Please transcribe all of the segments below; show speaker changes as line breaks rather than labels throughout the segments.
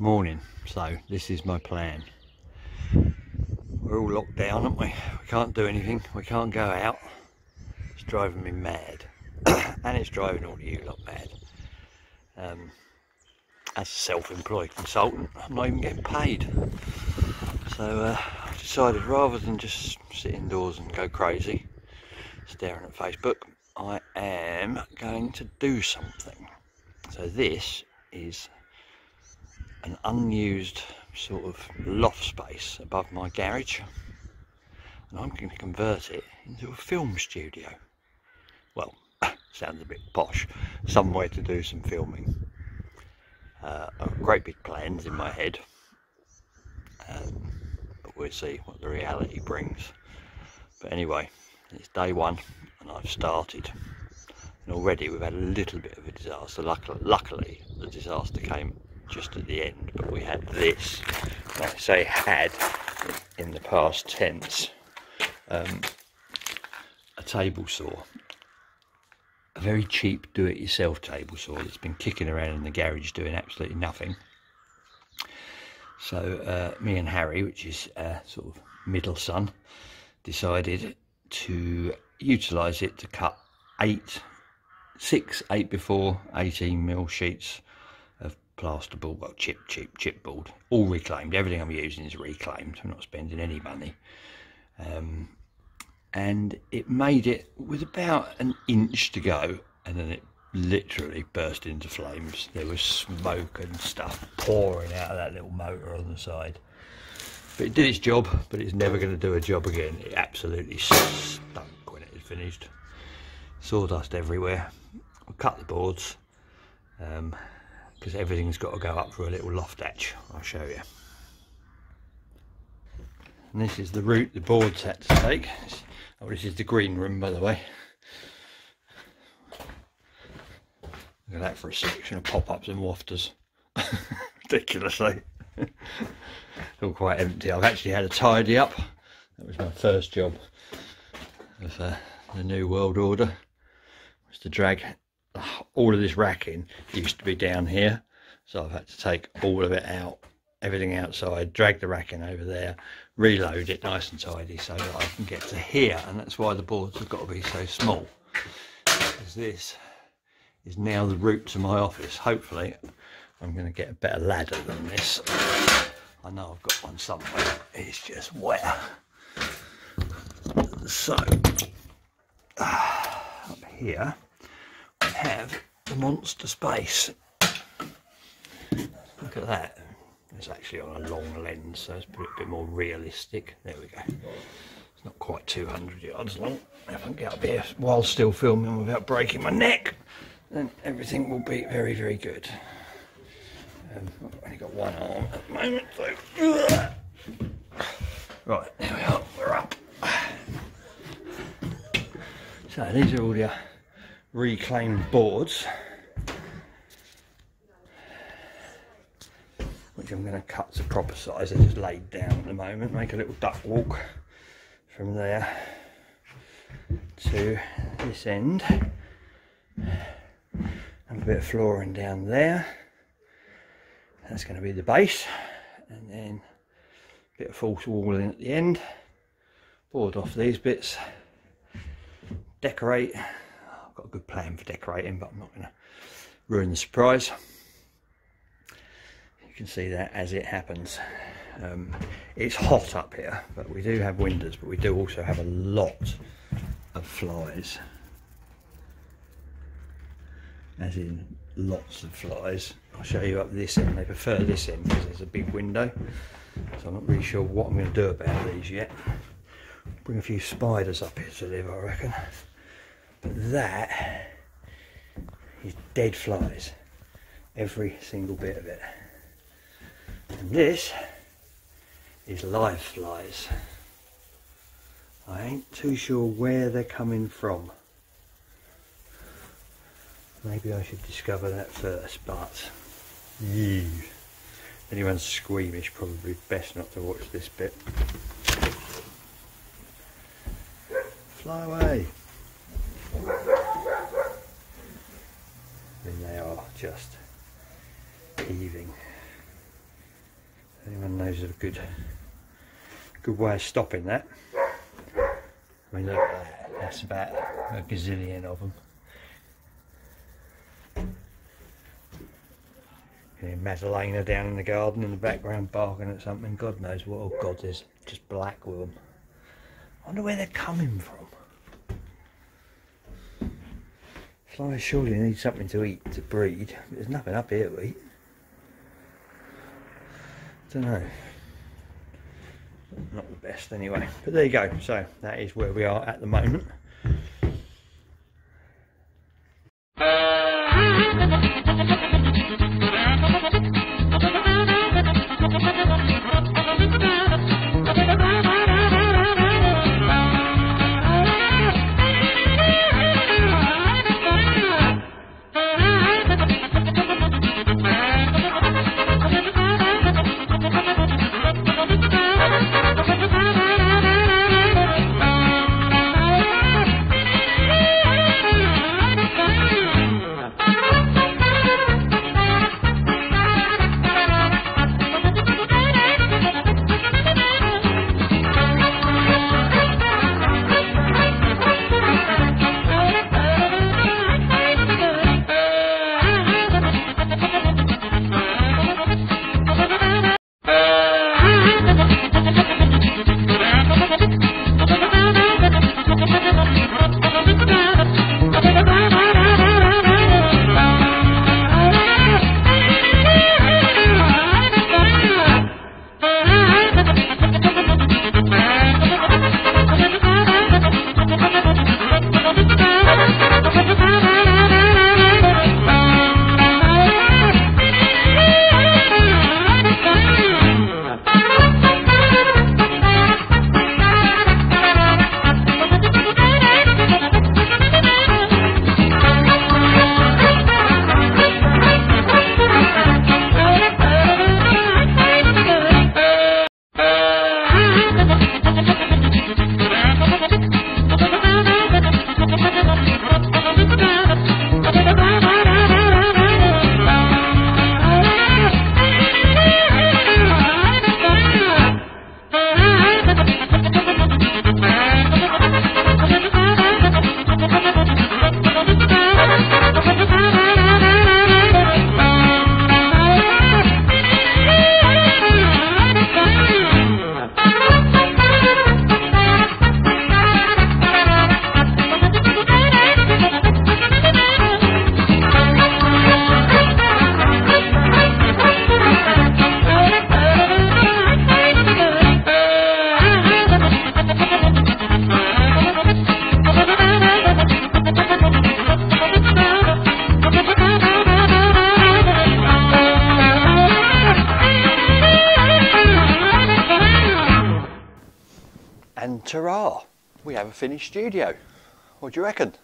Morning. So this is my plan. We're all locked down, aren't we? We can't do anything. We can't go out. It's driving me mad, and it's driving all of you lot mad. Um, as a self-employed consultant, I'm not even getting paid. So uh, I've decided rather than just sit indoors and go crazy, staring at Facebook, I am going to do something. So this is an unused sort of loft space above my garage and I'm going to convert it into a film studio. Well, sounds a bit posh, somewhere to do some filming. Uh, great big plans in my head, um, but we'll see what the reality brings. But anyway, it's day one and I've started. And already we've had a little bit of a disaster. Luckily, luckily the disaster came just at the end, but we had this, I say had in the past tense, um, a table saw. A very cheap do-it-yourself table saw that's been kicking around in the garage doing absolutely nothing. So uh, me and Harry, which is uh, sort of middle son, decided to utilise it to cut eight, six, eight before 18 mil sheets plasterboard, well, chip, chip, chipboard, all reclaimed. Everything I'm using is reclaimed. I'm not spending any money. Um, and it made it with about an inch to go, and then it literally burst into flames. There was smoke and stuff pouring out of that little motor on the side. But it did its job, but it's never going to do a job again. It absolutely stunk when it had finished. Sawdust everywhere. I cut the boards. Um, because everything's got to go up for a little loft hatch I'll show you. And this is the route the boards had to take. Oh this is the green room by the way. Look at that for a section of pop-ups and wafters. Ridiculously. It's all quite empty. I've actually had a tidy up. That was my first job of uh, the new world order was to drag all of this racking used to be down here. So I've had to take all of it out everything outside drag the racking over there reload it nice and tidy so that I can get to here. And that's why the boards have got to be so small. Because this is now the route to my office. Hopefully I'm going to get a better ladder than this. I know I've got one somewhere. It's just wet. So uh, up here we have the monster space. Look at that. It's actually on a long lens, so it's a bit more realistic. There we go. It's not quite 200 yards long. If I can get up here while still filming without breaking my neck, then everything will be very, very good. Um, I've only got one arm at the moment, so... Right, there we are, we're up. So these are all the reclaimed boards which I'm going to cut to proper size. They're just laid down at the moment. Make a little duck walk from there to this end. And a bit of flooring down there. That's going to be the base. And then a bit of false walling at the end. Board off these bits. Decorate got a good plan for decorating, but I'm not going to ruin the surprise. You can see that as it happens. Um, it's hot up here, but we do have windows, but we do also have a lot of flies. As in lots of flies. I'll show you up this end. They prefer this end because there's a big window. So I'm not really sure what I'm going to do about these yet. Bring a few spiders up here to live, I reckon. But that is dead flies. Every single bit of it. And this is live flies. I ain't too sure where they're coming from. Maybe I should discover that first, but ew. anyone's squeamish, probably best not to watch this bit. Fly away. And they are just heaving. Anyone knows of a good, good way of stopping that. I mean, look at that. That's about a gazillion of them. Yeah, Madalena down in the garden in the background barking at something. God knows what. Oh God, there's just black with them. I wonder where they're coming from. Flies surely need something to eat to breed. There's nothing up here to eat. Don't know. Not the best anyway. But there you go. So that is where we are at the moment. ta we have a finished studio. What do you reckon?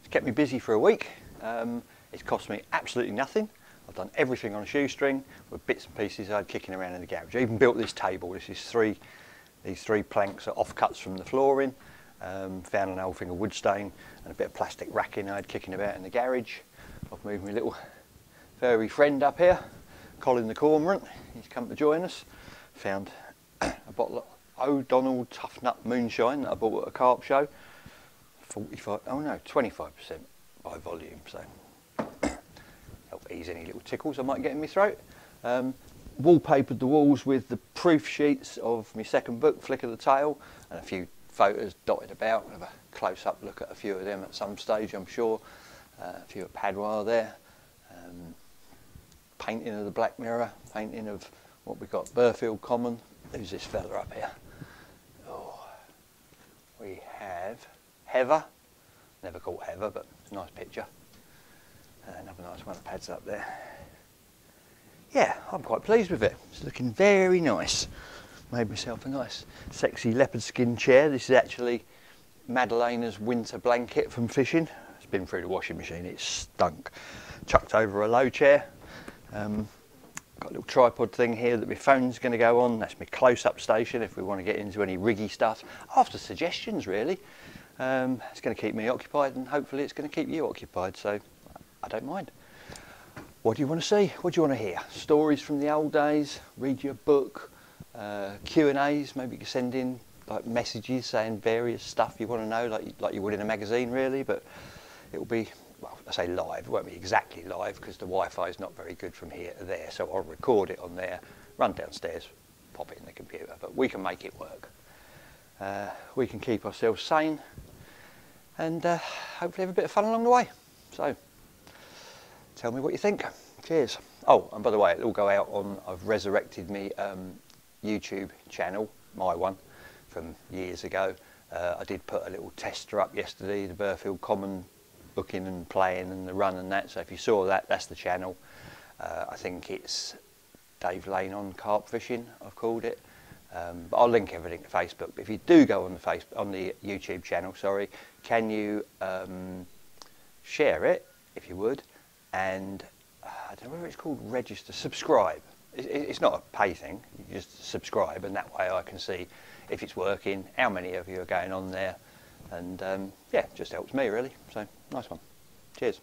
It's kept me busy for a week. Um, it's cost me absolutely nothing. I've done everything on a shoestring with bits and pieces I had kicking around in the garage. I even built this table. This is three, these three planks are offcuts from the flooring. Um, found an old thing of wood stain and a bit of plastic racking I had kicking about in the garage. I've moved my little furry friend up here, Colin the Cormorant. He's come to join us. Found a bottle of O'Donnell Tough Nut Moonshine that I bought at a carp show. 45, oh no, 25% by volume, so help ease any little tickles I might get in my throat. Um, wallpapered the walls with the proof sheets of my second book, Flick of the Tail, and a few photos dotted about. We'll have a close-up look at a few of them at some stage, I'm sure. Uh, a few of Padwar there. Um, painting of the Black Mirror, painting of what we've got, Burghfield Common. Who's this fella up here? we have Heather, never caught Heather, but nice picture. Uh, another nice one of pads up there. Yeah, I'm quite pleased with it. It's looking very nice. Made myself a nice, sexy leopard skin chair. This is actually Madalena's winter blanket from fishing. It's been through the washing machine, it's stunk. Chucked over a low chair. Um, got a little tripod thing here that my phone's going to go on. That's my close-up station if we want to get into any riggy stuff. After suggestions, really. Um, it's going to keep me occupied and hopefully it's going to keep you occupied, so I don't mind. what do you want to see? What do you want to hear? Stories from the old days? Read your book? Uh, Q and A's? Maybe you can send in like messages saying various stuff you want to know, like like you would in a magazine, really. But it will be, well, I say live. It won't be exactly live because the Wi-Fi is not very good from here to there. So I'll record it on there, run downstairs, pop it in the computer. But we can make it work. Uh, we can keep ourselves sane, and uh, hopefully have a bit of fun along the way. So tell me what you think. Cheers. Oh, and by the way, it'll go out on, I've resurrected me um, YouTube channel, my one, from years ago. Uh, I did put a little tester up yesterday, the Burghfield Common booking and playing and the run and that. So if you saw that, that's the channel. Uh, I think it's Dave Lane on carp fishing, I've called it. Um, but I'll link everything to Facebook. But if you do go on the face on the YouTube channel, sorry, can you um, share it if you would? and uh, I don't know whether it's called register, subscribe. it's not a pay thing, you just subscribe and that way I can see if it's working, how many of you are going on there and um, yeah, just helps me really, so nice one. Cheers.